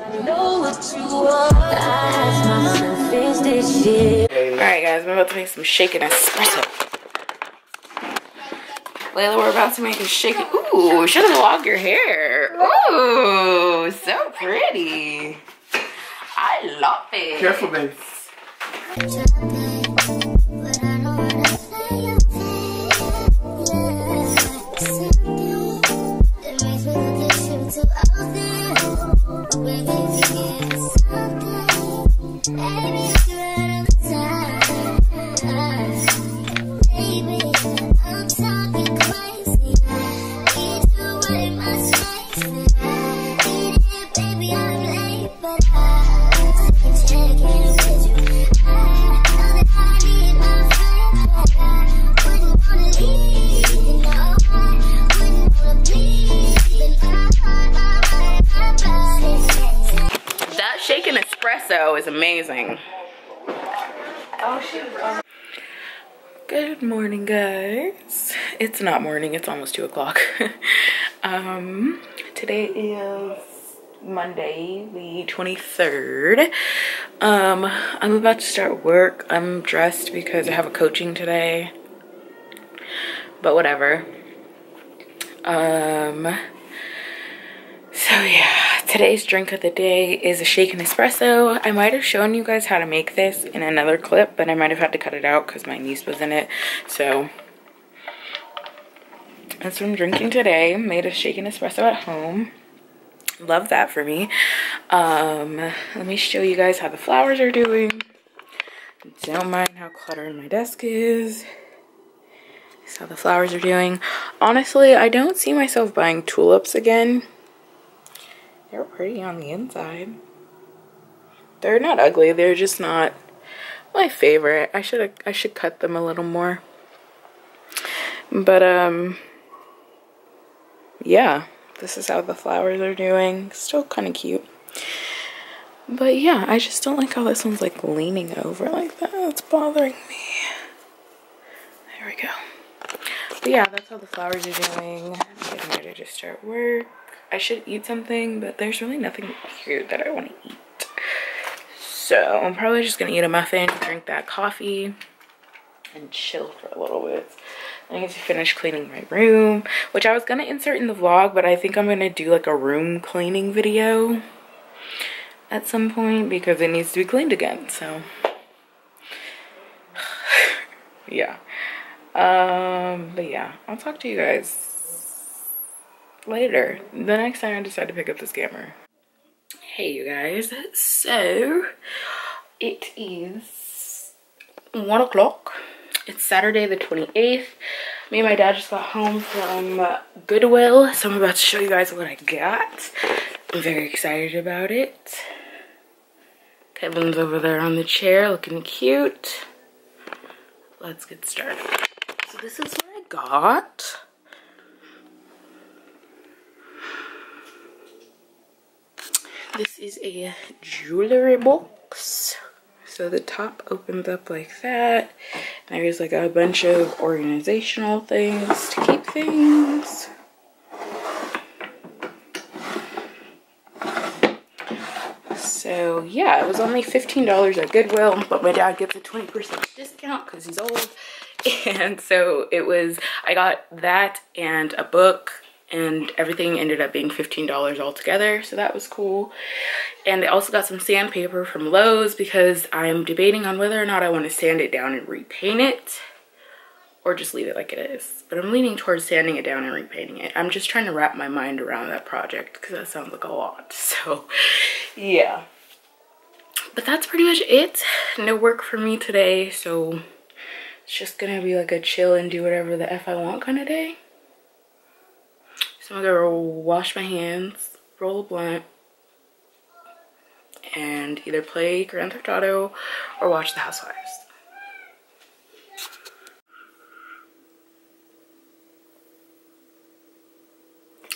Alright guys, I'm about to make some shaken espresso. Layla, we're about to make a shaken. Ooh, should have logged your hair. Ooh, so pretty. I love it. Careful, babe. Espresso is amazing. Good morning, guys. It's not morning, it's almost two o'clock. um, today is Monday, the 23rd. Um, I'm about to start work. I'm dressed because I have a coaching today. But whatever. Um, so yeah, today's drink of the day is a shaken espresso. I might have shown you guys how to make this in another clip, but I might have had to cut it out because my niece was in it. So that's what I'm drinking today. Made a shaken espresso at home. Love that for me. Um, let me show you guys how the flowers are doing. Don't mind how cluttered my desk is. How the flowers are doing. Honestly, I don't see myself buying tulips again. They're pretty on the inside. They're not ugly. They're just not my favorite. I should I should cut them a little more. But um yeah, this is how the flowers are doing. Still kind of cute. But yeah, I just don't like how this one's like leaning over like that. It's bothering me. There we go. But yeah, that's how the flowers are doing. I'm getting ready to start work. I should eat something, but there's really nothing here that I want to eat. So I'm probably just gonna eat a muffin, drink that coffee, and chill for a little bit. I need to finish cleaning my room, which I was gonna insert in the vlog, but I think I'm gonna do like a room cleaning video at some point because it needs to be cleaned again, so. yeah. Um, but yeah, I'll talk to you guys later. The next time I decide to pick up this camera. Hey you guys, so it is one o'clock. It's Saturday the 28th. Me and my dad just got home from uh, Goodwill, so I'm about to show you guys what I got. I'm very excited about it. Kevin's over there on the chair looking cute. Let's get started. So this is what I got. This is a jewelry box. So the top opens up like that. There's like a bunch of organizational things to keep things. So yeah, it was only $15 at Goodwill, but my dad gets a 20% discount because he's old. And so it was, I got that and a book and everything ended up being $15 altogether so that was cool. And I also got some sandpaper from Lowe's because I'm debating on whether or not I want to sand it down and repaint it or just leave it like it is. But I'm leaning towards sanding it down and repainting it. I'm just trying to wrap my mind around that project because that sounds like a lot so yeah. But that's pretty much it. No work for me today so it's just gonna be like a chill and do whatever the f I want kind of day so I'm gonna wash my hands, roll a blunt, and either play Grand Theft Auto or watch The Housewives.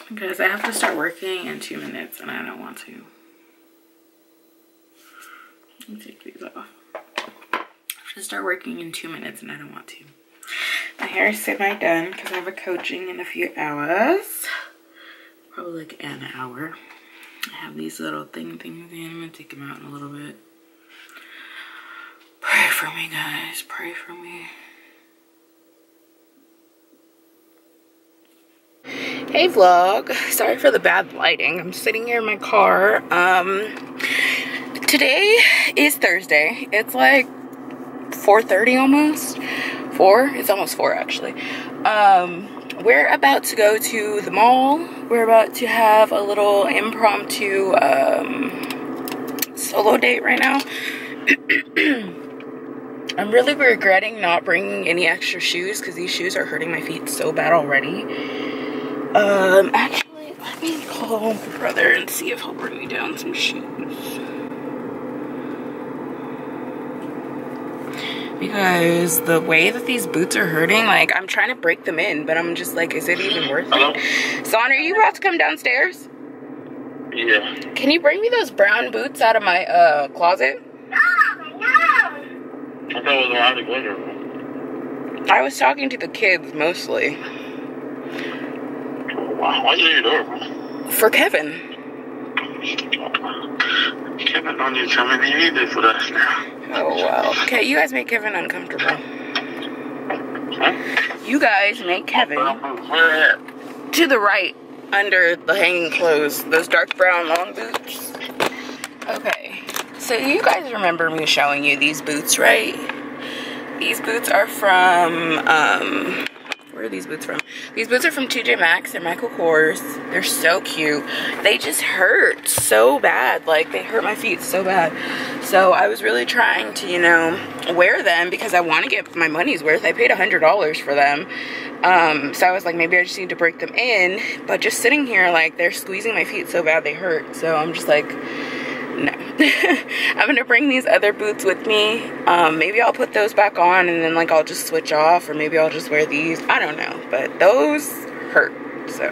Because I have to start working in two minutes and I don't want to. Let me take these off. I have to start working in two minutes and I don't want to. My hair is semi-done because I have a coaching in a few hours. Probably like an hour. I have these little thing things in. I'm gonna take them out in a little bit. Pray for me, guys. Pray for me. Hey vlog, sorry for the bad lighting. I'm sitting here in my car. Um, today is Thursday. It's like 4.30 almost. 4? It's almost 4 actually. Um, we're about to go to the mall. We're about to have a little impromptu um, solo date right now. I'm really regretting not bringing any extra shoes because these shoes are hurting my feet so bad already. Um, actually, let me call my brother and see if he'll bring me down some shoes. Because the way that these boots are hurting, like I'm trying to break them in, but I'm just like, is it even worth Hello? it? Son, are you about to come downstairs? Yeah. Can you bring me those brown boots out of my uh closet? No, no. I thought it was around the glitter. I was talking to the kids mostly. Why, why'd you door? For Kevin. Kevin in for now. Oh, wow. Okay, you guys make Kevin uncomfortable. Huh? You guys make Kevin Where to the right under the hanging clothes. Those dark brown long boots. Okay, so you guys remember me showing you these boots, right? These boots are from, um, where are these boots from? These boots are from TJ Maxx. and Michael Kors. They're so cute. They just hurt so bad. Like, they hurt my feet so bad. So I was really trying to, you know, wear them because I want to get my money's worth. I paid a $100 for them. Um, so I was like, maybe I just need to break them in. But just sitting here, like, they're squeezing my feet so bad they hurt. So I'm just like, no. I'm gonna bring these other boots with me. Um, maybe I'll put those back on and then like I'll just switch off or maybe I'll just wear these. I don't know, but those hurt, so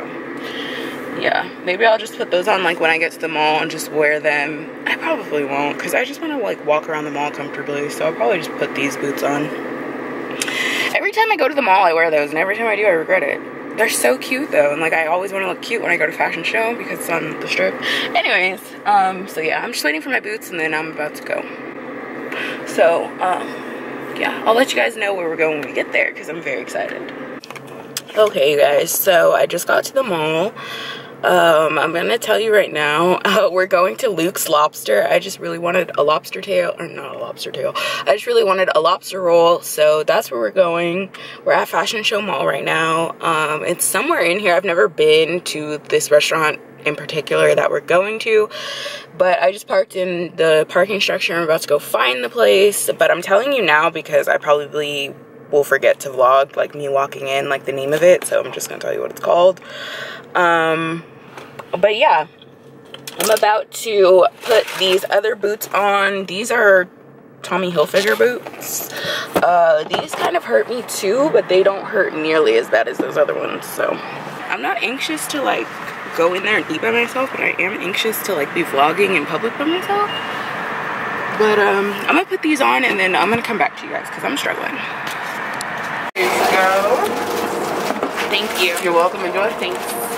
yeah. Maybe I'll just put those on like when I get to the mall and just wear them. I probably won't because I just want to like walk around the mall comfortably, so I'll probably just put these boots on. Every time I go to the mall, I wear those, and every time I do, I regret it. They're so cute though, and like I always want to look cute when I go to fashion show because it's on the strip. Anyways, um, so yeah, I'm just waiting for my boots and then I'm about to go. So, um, yeah, I'll let you guys know where we're going when we get there because I'm very excited. Okay, you guys, so I just got to the mall. Um, I'm gonna tell you right now, uh, we're going to Luke's Lobster. I just really wanted a lobster tail, or not a lobster tail. I just really wanted a lobster roll, so that's where we're going. We're at Fashion Show Mall right now. Um, it's somewhere in here. I've never been to this restaurant in particular that we're going to, but I just parked in the parking structure. I'm about to go find the place, but I'm telling you now because I probably will forget to vlog like me walking in like the name of it so i'm just gonna tell you what it's called um but yeah, I'm about to put these other boots on. These are Tommy Hilfiger boots. Uh, these kind of hurt me too, but they don't hurt nearly as bad as those other ones. So I'm not anxious to like go in there and eat by myself, but I am anxious to like be vlogging in public by myself. But um, I'm gonna put these on and then I'm gonna come back to you guys because I'm struggling. Here you go. Thank you. You're welcome. Enjoy. Thanks.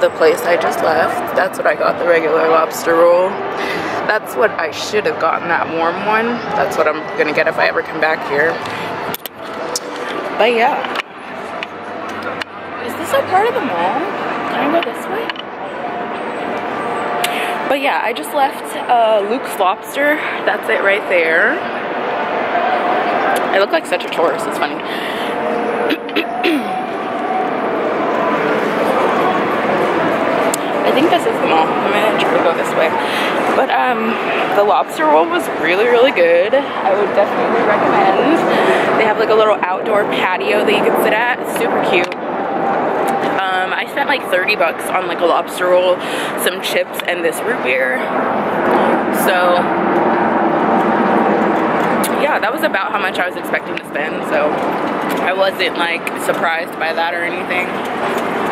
The place I just left. That's what I got, the regular lobster roll. That's what I should have gotten, that warm one. That's what I'm gonna get if I ever come back here. But yeah. Is this a part of the mall? Can I go this way? But yeah, I just left uh, Luke's Lobster. That's it right there. I look like such a tourist, it's funny. think this is the mall. I'm gonna try to go this way. But um, the lobster roll was really, really good. I would definitely recommend. They have like a little outdoor patio that you can sit at. It's super cute. Um, I spent like 30 bucks on like a lobster roll, some chips, and this root beer. So yeah, that was about how much I was expecting to spend. So I wasn't like surprised by that or anything.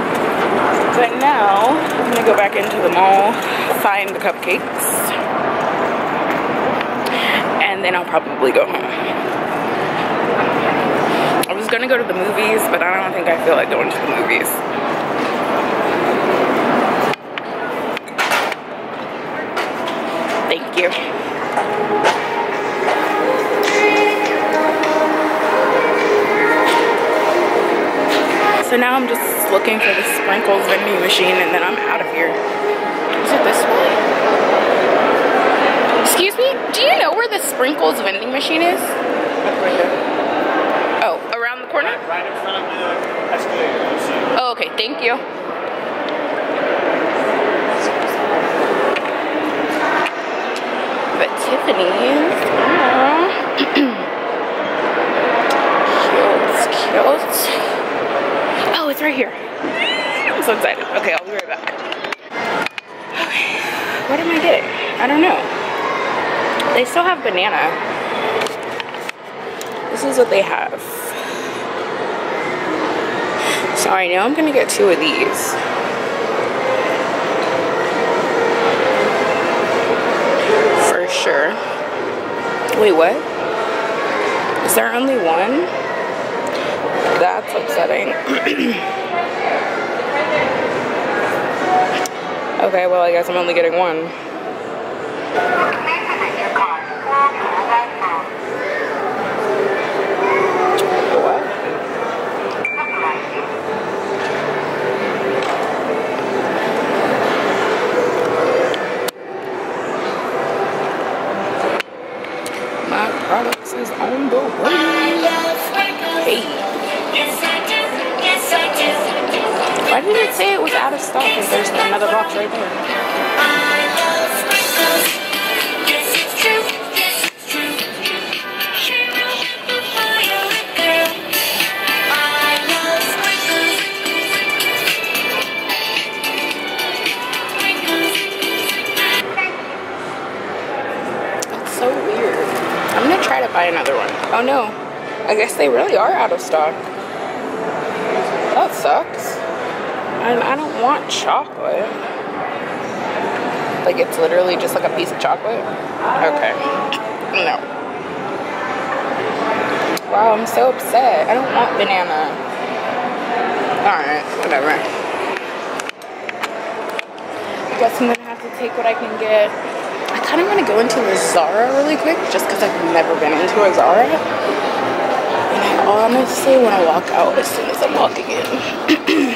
But now, I'm gonna go back into the mall, find the cupcakes, and then I'll probably go home. I was gonna go to the movies, but I don't think I feel like going to the movies. Thank you. So now I'm just looking for the sprinkles vending machine and then I'm out of here. Is it this way? Excuse me, do you know where the sprinkles vending machine is? Oh, around the corner? Right in front of the escalator. Oh, okay, thank you. But Tiffany's. Cute, cute. It's right here. I'm so excited. Okay, I'll be right back. Okay, what am I getting? I don't know. They still have banana. This is what they have. So I know I'm gonna get two of these. For sure. Wait, what? Is there only one? That's upsetting. okay, well, I guess I'm only getting one. Oh no. I guess they really are out of stock. That sucks. And I don't want chocolate. Like it's literally just like a piece of chocolate? Okay. No. Wow, I'm so upset. I don't want banana. Alright, whatever. I guess I'm gonna have to take what I can get. I kind of want to go into a Zara really quick just because I've never been into a Zara. And I honestly want to walk out as soon as I'm walking in.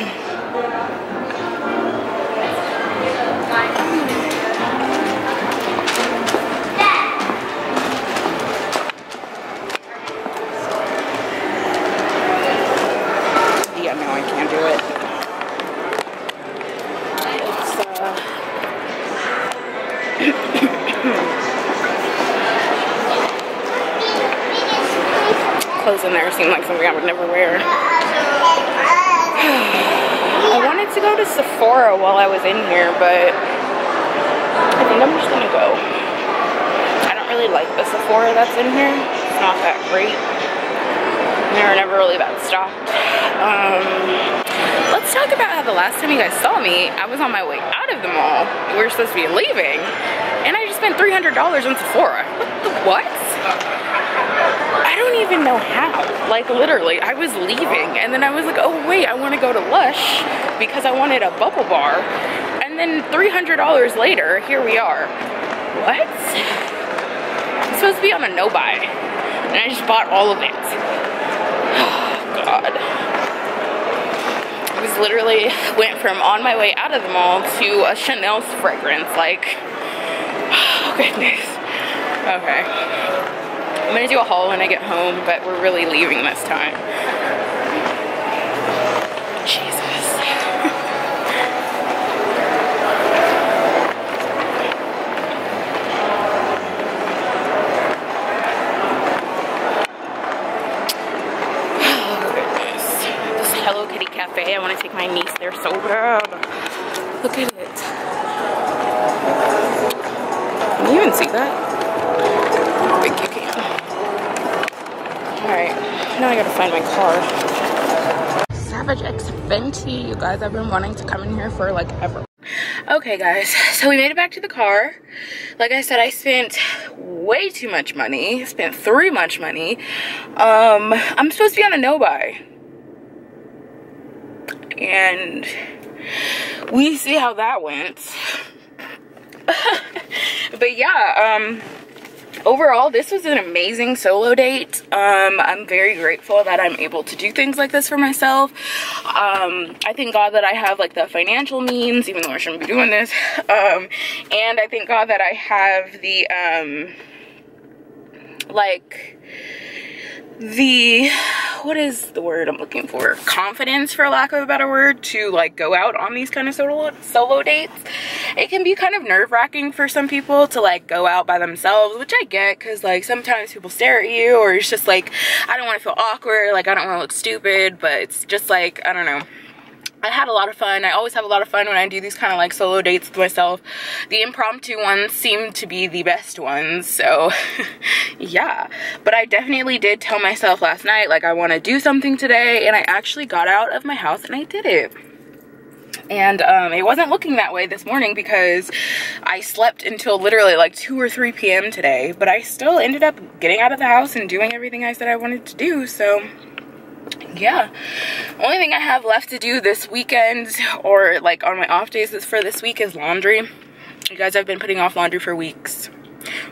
Something I would never wear. I wanted to go to Sephora while I was in here, but I think I'm just gonna go. I don't really like the Sephora that's in here. It's not that great. They were never really that stocked. Um, let's talk about how the last time you guys saw me, I was on my way out of the mall. We were supposed to be leaving, and I just spent $300 on Sephora. What the what? I don't even know how. Like literally, I was leaving and then I was like, oh wait, I want to go to Lush because I wanted a bubble bar. And then $300 later, here we are. What? I'm supposed to be on a no-buy. And I just bought all of it. Oh, God. I was literally went from on my way out of the mall to a Chanel's fragrance. Like, oh goodness. Okay. I'm gonna do a haul when I get home, but we're really leaving this time. Jesus. oh goodness. This Hello Kitty Cafe, I wanna take my niece there so bad. Look at it. Can you even see that? Alright, now I gotta find my car. Savage X Fenty, you guys, I've been wanting to come in here for like ever. Okay guys, so we made it back to the car. Like I said, I spent way too much money. Spent three much money. Um, I'm supposed to be on a no-buy. And we see how that went. but yeah, um, overall this was an amazing solo date. Um i'm very grateful that i'm able to do things like this for myself. Um i thank god that i have like the financial means even though i shouldn't be doing this. Um and i thank god that i have the um like the what is the word i'm looking for? Confidence for lack of a better word to like go out on these kind of solo solo dates. It can be kind of nerve-wracking for some people to like go out by themselves which i get because like sometimes people stare at you or it's just like i don't want to feel awkward like i don't want to look stupid but it's just like i don't know I had a lot of fun. I always have a lot of fun when I do these kind of like solo dates with myself. The impromptu ones seem to be the best ones, so yeah. But I definitely did tell myself last night like I want to do something today and I actually got out of my house and I did it. And um, it wasn't looking that way this morning because I slept until literally like 2 or 3 p.m. today. But I still ended up getting out of the house and doing everything I said I wanted to do, so yeah. Only thing i have left to do this weekend or like on my off days is for this week is laundry. You guys i've been putting off laundry for weeks.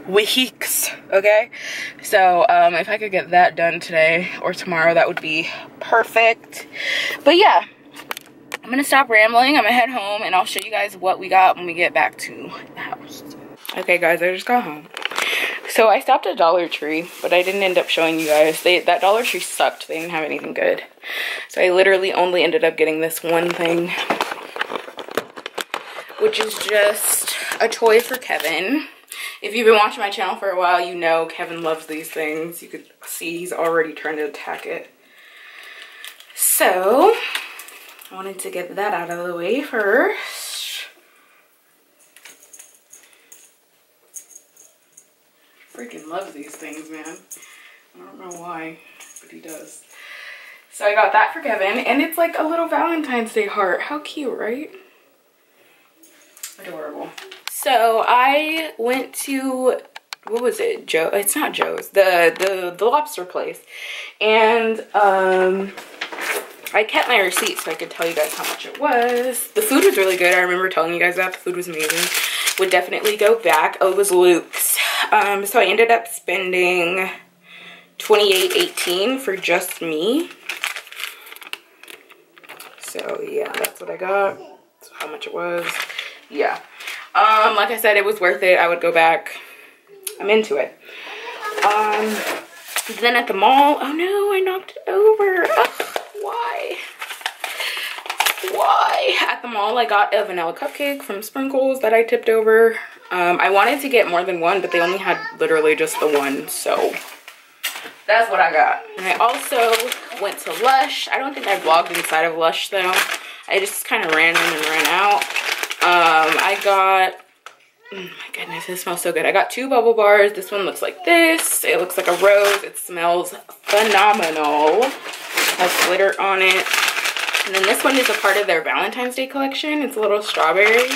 Weeks okay? So um if i could get that done today or tomorrow that would be perfect. But yeah. I'm gonna stop rambling. I'm gonna head home and i'll show you guys what we got when we get back to the house okay guys i just got home so I stopped at Dollar Tree, but I didn't end up showing you guys. They That Dollar Tree sucked. They didn't have anything good. So I literally only ended up getting this one thing, which is just a toy for Kevin. If you've been watching my channel for a while, you know Kevin loves these things. You could see he's already trying to attack it. So, I wanted to get that out of the way first. Freaking loves these things, man. I don't know why, but he does. So I got that for Kevin, and it's like a little Valentine's Day heart. How cute, right? Adorable. So I went to, what was it, Joe? It's not Joe's, the, the, the lobster place. And um, I kept my receipt so I could tell you guys how much it was. The food was really good. I remember telling you guys that. The food was amazing. Would definitely go back. Oh, it was Luke's. Um, so I ended up spending 28.18 for just me. So yeah, that's what I got. That's how much it was. Yeah. Um, like I said, it was worth it. I would go back. I'm into it. Um, then at the mall, oh no, I knocked it over. Ugh, why? Why? At the mall, I got a vanilla cupcake from Sprinkles that I tipped over. Um, I wanted to get more than one, but they only had literally just the one, so that's what I got. And I also went to Lush. I don't think I vlogged inside of Lush though. I just kind of ran in and ran out. Um, I got Oh my goodness, it smells so good. I got two bubble bars. This one looks like this. It looks like a rose. It smells phenomenal. Has glitter on it. And then this one is a part of their Valentine's Day collection. It's a little strawberry.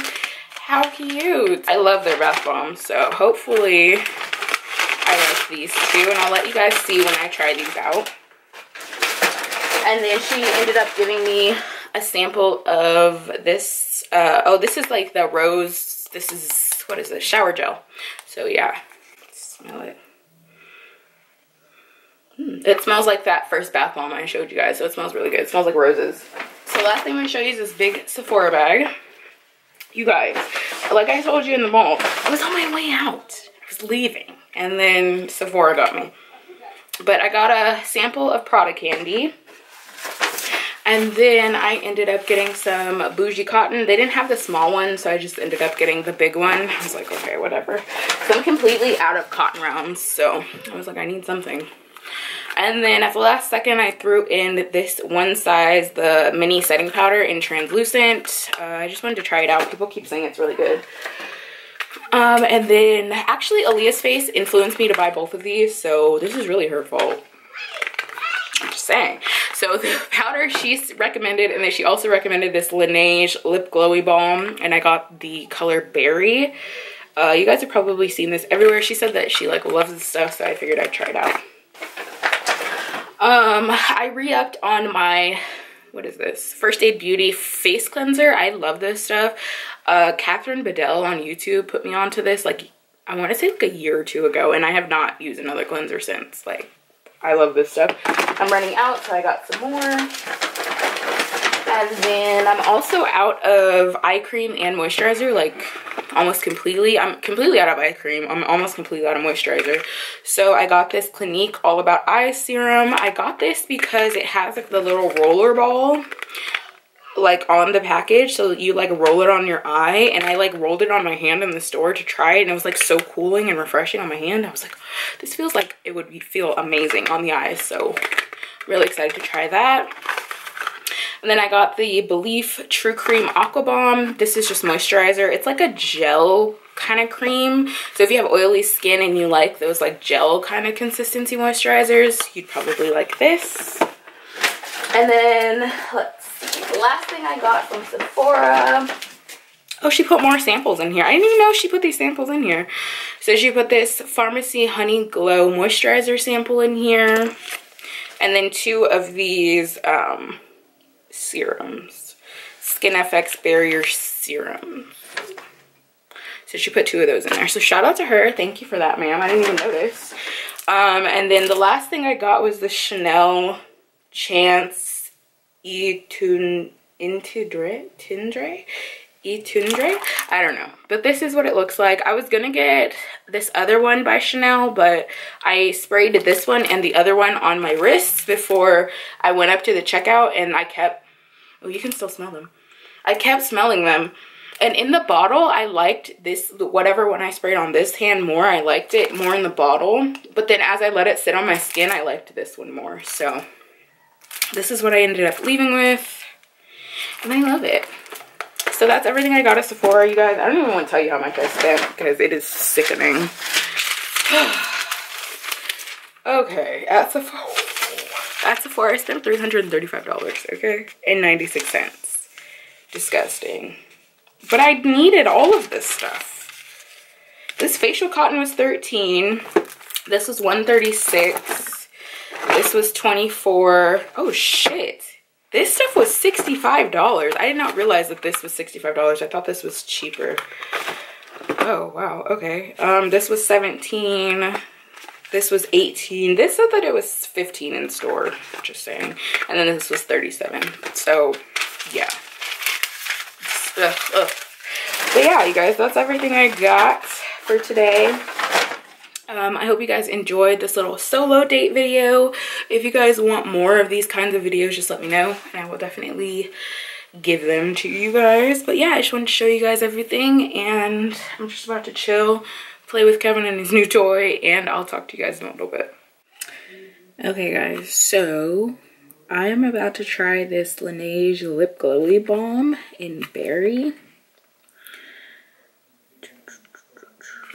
How cute. I love their bath bombs. So hopefully I like these too. And I'll let you guys see when I try these out. And then she ended up giving me a sample of this. Uh, oh, this is like the rose. This is what is this? Shower gel. So yeah, smell it. It smells like that first bath bomb I showed you guys. So it smells really good. It smells like roses. So last thing I'm gonna show you is this big Sephora bag. You guys, like I told you in the mall, I was on my way out. I was leaving. And then Sephora got me. But I got a sample of Prada candy. And then I ended up getting some bougie cotton. They didn't have the small one, so I just ended up getting the big one. I was like, okay, whatever. So I'm completely out of cotton rounds, so I was like, I need something. And then at the last second, I threw in this one size, the mini setting powder in translucent. Uh, I just wanted to try it out. People keep saying it's really good. Um, and then actually Aaliyah's face influenced me to buy both of these, so this is really her fault. I'm just saying. So the powder she recommended, and then she also recommended this Laneige Lip Glowy Balm, and I got the color Berry. Uh, you guys have probably seen this everywhere. She said that she like loves this stuff, so I figured I'd try it out. Um, I re-upped on my, what is this? First Aid Beauty face cleanser. I love this stuff. Uh, Catherine Bedell on YouTube put me onto this like, I want to say like a year or two ago, and I have not used another cleanser since. Like, I love this stuff. I'm running out, so I got some more. And then I'm also out of eye cream and moisturizer, like almost completely. I'm completely out of eye cream. I'm almost completely out of moisturizer. So I got this Clinique All About Eye Serum. I got this because it has like the little roller ball like on the package so you like roll it on your eye and I like rolled it on my hand in the store to try it and it was like so cooling and refreshing on my hand I was like this feels like it would feel amazing on the eyes so really excited to try that and then I got the belif True Cream Aqua Bomb this is just moisturizer it's like a gel kind of cream so if you have oily skin and you like those like gel kind of consistency moisturizers you'd probably like this and then let's the last thing I got from Sephora. Oh, she put more samples in here. I didn't even know she put these samples in here. So she put this Farmacy Honey Glow Moisturizer sample in here. And then two of these um, serums. Skinfix Barrier Serum. So she put two of those in there. So shout out to her. Thank you for that, ma'am. I didn't even notice. Um, and then the last thing I got was the Chanel Chance Etun Intidre Tindre Etundre I don't know but this is what it looks like I was gonna get this other one by Chanel but I sprayed this one and the other one on my wrists before I went up to the checkout and I kept oh you can still smell them I kept smelling them and in the bottle I liked this whatever one I sprayed on this hand more I liked it more in the bottle but then as I let it sit on my skin I liked this one more so this is what I ended up leaving with. And I love it. So that's everything I got at Sephora, you guys. I don't even want to tell you how much I spent because it is sickening. okay, at Sephora. At Sephora, I spent $335, okay? And 96 cents. Disgusting. But I needed all of this stuff. This facial cotton was 13 This was 136 this was 24 Oh, shit. This stuff was $65. I did not realize that this was $65. I thought this was cheaper. Oh, wow. Okay. Um, this was 17 This was 18 This said that it was 15 in store. Just saying. And then this was 37 So, yeah. Ugh, ugh. But yeah, you guys, that's everything I got for today um, i hope you guys enjoyed this little solo date video if you guys want more of these kinds of videos just let me know and i will definitely give them to you guys but yeah i just wanted to show you guys everything and i'm just about to chill play with kevin and his new toy and i'll talk to you guys in a little bit okay guys so i am about to try this laneige lip glowy balm in berry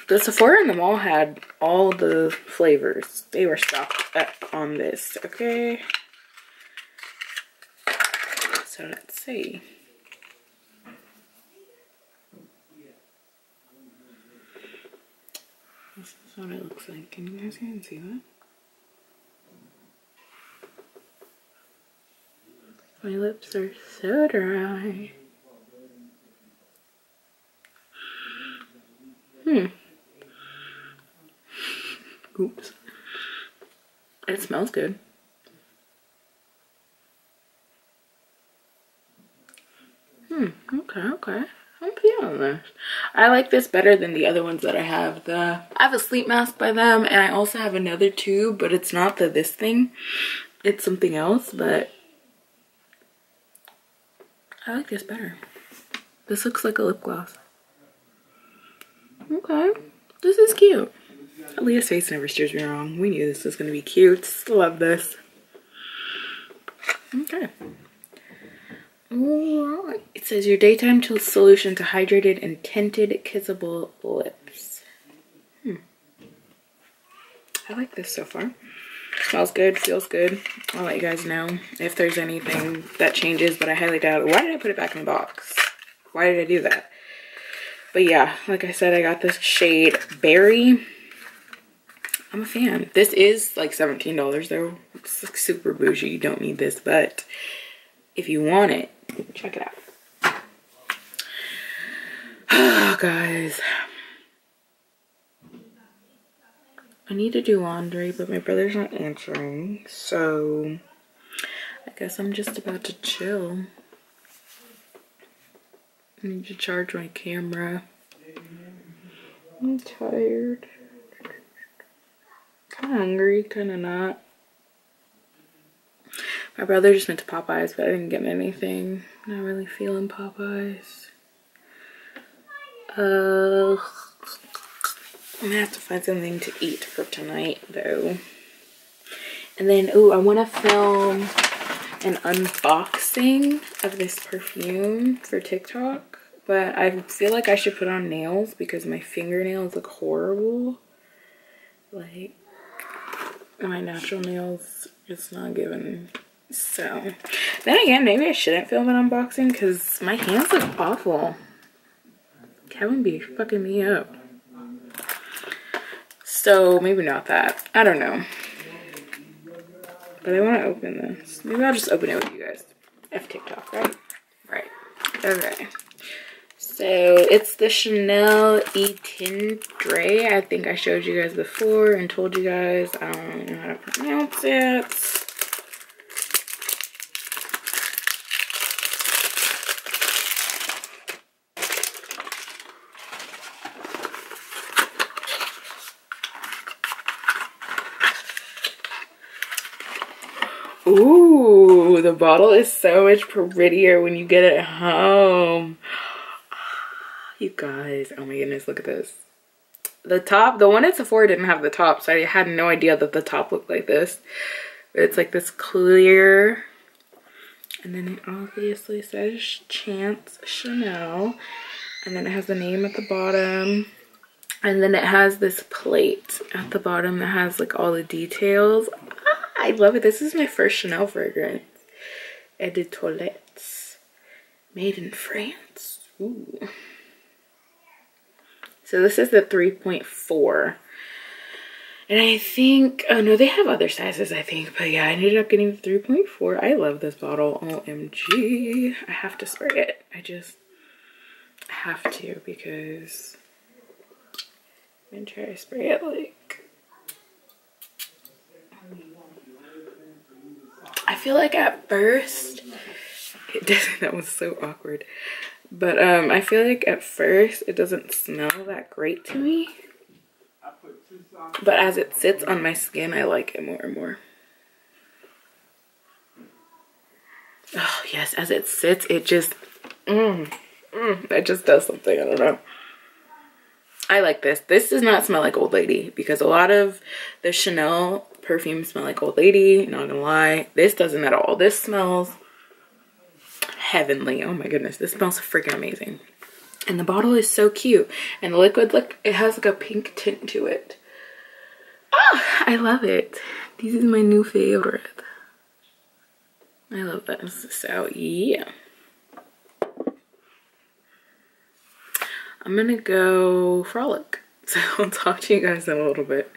The Sephora in the mall had all the flavors. They were stocked up on this, okay? So let's see. What it looks like. Can you guys even see that? My lips are so dry. Hmm. Oops. It smells good. Hmm, okay, okay. I'm feeling this. I like this better than the other ones that I have. The I have a sleep mask by them and I also have another tube, but it's not the this thing. It's something else, but I like this better. This looks like a lip gloss. Okay, this is cute. Aaliyah's face never steers me wrong. We knew this was gonna be cute. Love this. Okay. Alright. It says your daytime solution to hydrated and tinted kissable lips. Hmm. I like this so far. Smells good, feels good. I'll let you guys know if there's anything that changes, but I highly doubt it. Why did I put it back in the box? Why did I do that? But yeah, like I said, I got this shade Berry. I'm a fan. This is like $17 though. It's like super bougie. You don't need this, but if you want it, check it out. Oh, guys. I need to do laundry, but my brother's not answering. So I guess I'm just about to chill. I need to charge my camera. I'm tired. Kind of hungry, kind of not. My brother just went to Popeyes, but I didn't get anything. Not really feeling Popeyes. Uh, I'm gonna have to find something to eat for tonight, though. And then, oh, I want to film an unboxing of this perfume for TikTok. But I feel like I should put on nails because my fingernails look horrible. Like, my natural nails just not giving so then again maybe i shouldn't film an unboxing because my hands look awful. Kevin be fucking me up. So maybe not that. I don't know. But i want to open this. Maybe i'll just open it with you guys. F tiktok right? Right. Okay. So it's the Chanel E Etendre. I think I showed you guys before and told you guys. I don't know how to pronounce it. Ooh, the bottle is so much prettier when you get it home. You guys, oh my goodness, look at this. The top, the one at Sephora didn't have the top, so I had no idea that the top looked like this. But it's like this clear, and then it obviously says Chance Chanel, and then it has the name at the bottom, and then it has this plate at the bottom that has like all the details. I love it. This is my first Chanel fragrance. Eau de Toilette. Made in France. Ooh. So this is the 3.4. And I think, oh no, they have other sizes, I think. But yeah, I ended up getting the 3.4. I love this bottle. OMG. I have to spray it. I just have to because I'm going to try to spray it like... I feel like at first, it doesn't, that was so awkward. But um, I feel like at first it doesn't smell that great to me. But as it sits on my skin, I like it more and more. Oh, yes, as it sits, it just, mm, mm, it just does something. I don't know. I like this. This does not smell like old lady because a lot of the Chanel perfume smell like old lady, not gonna lie. This doesn't at all. This smells heavenly. Oh my goodness, this smells freaking amazing. And the bottle is so cute. And the liquid, look, it has like a pink tint to it. Ah, I love it. This is my new favorite. I love this. So yeah. I'm gonna go frolic. So I'll talk to you guys in a little bit.